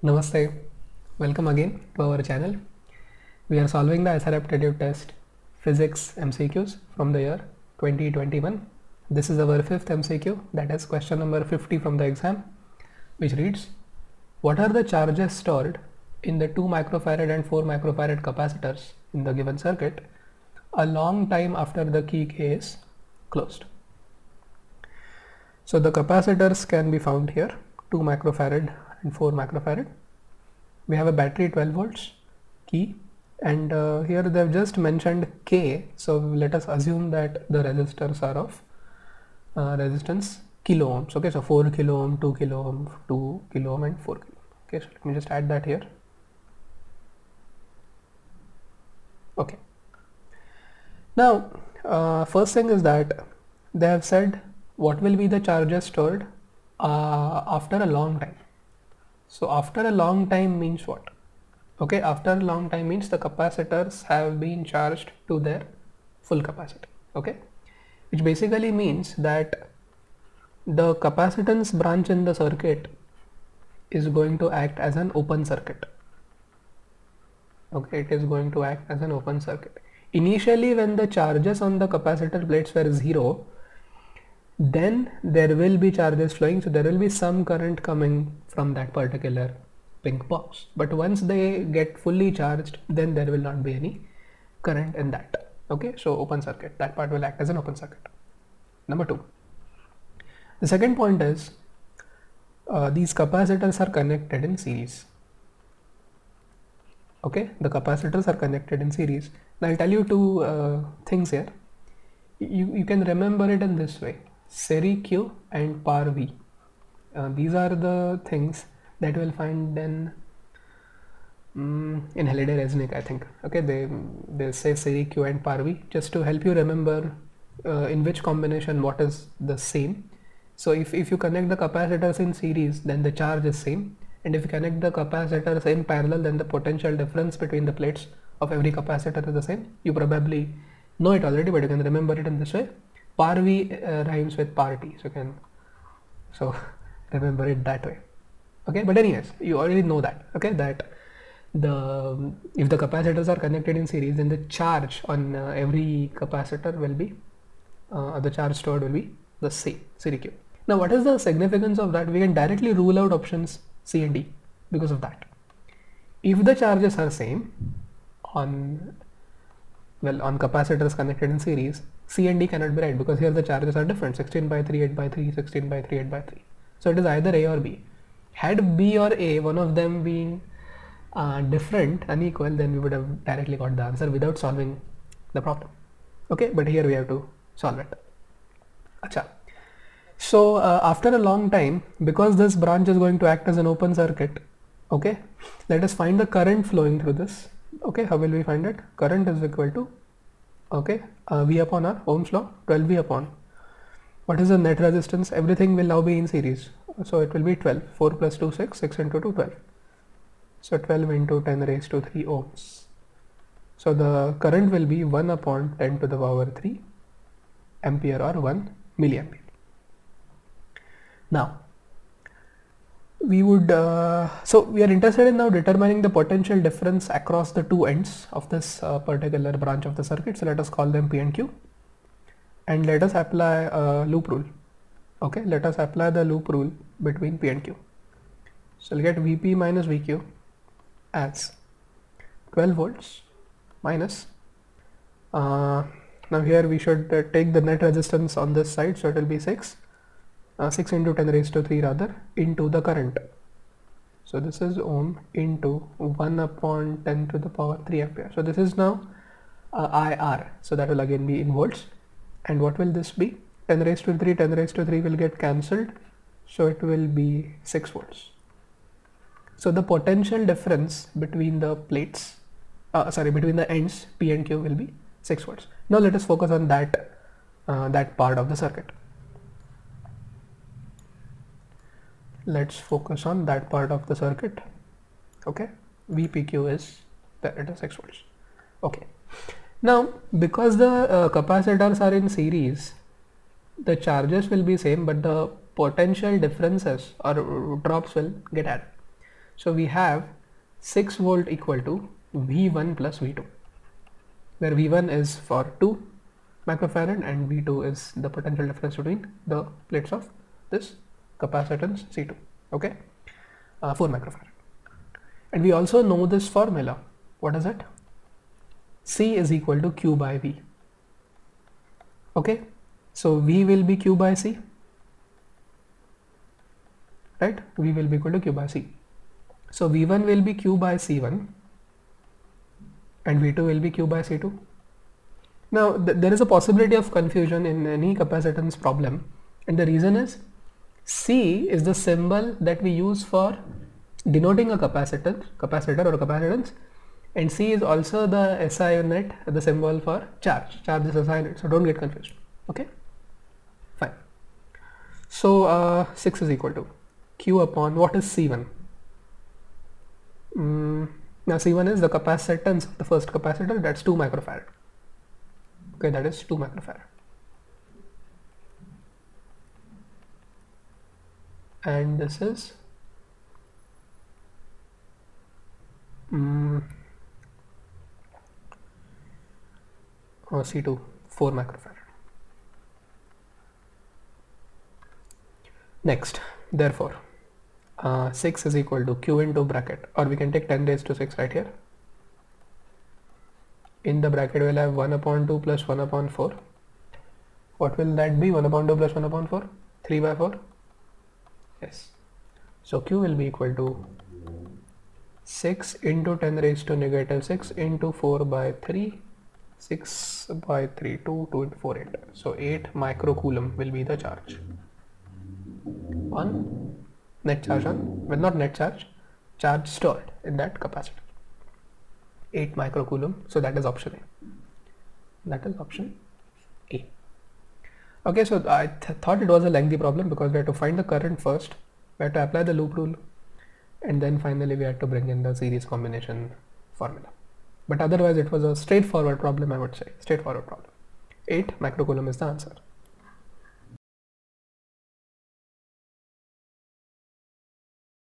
Namaste. Welcome again to our channel. We are solving the IISER aptitude test physics MCQs from the year 2021. This is our fifth MCQ that is question number 50 from the exam which reads What are the charges stored in the 2 microfarad and 4 microfarad capacitors in the given circuit a long time after the key K is closed? So the capacitors can be found here 2 microfarad and 4 microfarad. We have a battery 12 volts key. And uh, here they have just mentioned K. So let us assume that the resistors are of uh, resistance kilo ohms. Okay so 4 kilo ohm 2 kilo ohm 2 kilo ohm and 4 kilo ohm. okay so let me just add that here. Okay. Now uh, first thing is that they have said what will be the charges stored uh, after a long time so after a long time means what? Okay after a long time means the capacitors have been charged to their full capacity. Okay which basically means that the capacitance branch in the circuit is going to act as an open circuit. Okay it is going to act as an open circuit. Initially when the charges on the capacitor plates were zero then there will be charges flowing so there will be some current coming from that particular pink box. But once they get fully charged then there will not be any current in that. Okay so open circuit. That part will act as an open circuit. Number two. The second point is uh, these capacitors are connected in series. Okay the capacitors are connected in series. Now i'll tell you two uh, things here. You, you can remember it in this way seri q and par v uh, these are the things that will find in um, in Halliday Resnick I think. Okay they they say seri q and par v just to help you remember uh, in which combination what is the same. So if, if you connect the capacitors in series then the charge is same. And if you connect the capacitors in parallel then the potential difference between the plates of every capacitor is the same. You probably know it already but you can remember it in this way par v uh, rhymes with par t so you can so remember it that way. Okay but anyways you already know that okay that the if the capacitors are connected in series then the charge on uh, every capacitor will be uh, the charge stored will be the same Seri q. Now what is the significance of that? We can directly rule out options c and d because of that. If the charges are same on well on capacitors connected in series c and d cannot be right because here the charges are different 16 by 3 8 by 3 16 by 3 8 by 3 so it is either a or b. Had b or a one of them being uh, different unequal then we would have directly got the answer without solving the problem. Okay but here we have to solve it. Achha. so uh, after a long time because this branch is going to act as an open circuit okay let us find the current flowing through this okay how will we find it? Current is equal to okay uh, v upon r ohm's law 12 v upon. What is the net resistance? Everything will now be in series. So it will be 12 4 plus 2 6 6 into 2 12 so 12 into 10 raised to 3 ohms. So the current will be 1 upon 10 to the power 3 ampere or 1 milliampere. Now we would uh, so we are interested in now determining the potential difference across the two ends of this uh, particular branch of the circuit. So let us call them p and q and let us apply a loop rule. Okay let us apply the loop rule between p and q. So we'll get vp minus vq as 12 volts minus uh, now here we should uh, take the net resistance on this side. So it will be 6 uh, 6 into 10 raised to 3 rather into the current. So this is ohm into 1 upon 10 to the power 3 ampere. So this is now uh, IR so that will again be in volts. And what will this be? 10 raised to 3 10 raised to 3 will get cancelled. So it will be 6 volts. So the potential difference between the plates uh, sorry between the ends p and q will be 6 volts. Now let us focus on that uh, that part of the circuit let's focus on that part of the circuit. Okay? Vpq is is 6 volts. Okay. Now because the uh, capacitors are in series the charges will be same but the potential differences or drops will get added. So we have 6 volt equal to V1 plus V2 where V1 is for 2 microfarad and V2 is the potential difference between the plates of this capacitance C2 okay? Uh, 4 microfarad. And we also know this formula. What is it? C is equal to Q by V. Okay? So V will be Q by C. Right? V will be equal to Q by C. So V1 will be Q by C1 and V2 will be Q by C2 now th there is a possibility of confusion in any capacitance problem. And the reason is C is the symbol that we use for denoting a capacitor, capacitor or capacitance and C is also the SI unit, the symbol for charge. Charge is SI unit, so don't get confused. Okay, fine. So uh, 6 is equal to Q upon what is C1? Mm, now C1 is the capacitance of the first capacitor, that's 2 microfarad. Okay, that is 2 microfarad. And this is um, oh, C2 4 microfarad. Next, therefore, uh, 6 is equal to Q into bracket or we can take 10 raised to 6 right here. In the bracket we'll have 1 upon 2 plus 1 upon 4. What will that be? 1 upon 2 plus 1 upon 4? 3 by 4? Yes. So q will be equal to 6 into 10 raised to negative 6 into 4 by 3 6 by 3 2 2 into 4 8 so 8 microcoulomb will be the charge. On net charge on well not net charge charge stored in that capacitor. 8 microcoulomb so that is option a. That is option a Okay, so I th thought it was a lengthy problem because we had to find the current first, we had to apply the loop rule, and then finally we had to bring in the series combination formula. But otherwise it was a straightforward problem I would say, straightforward problem. 8 microcoulomb is the answer.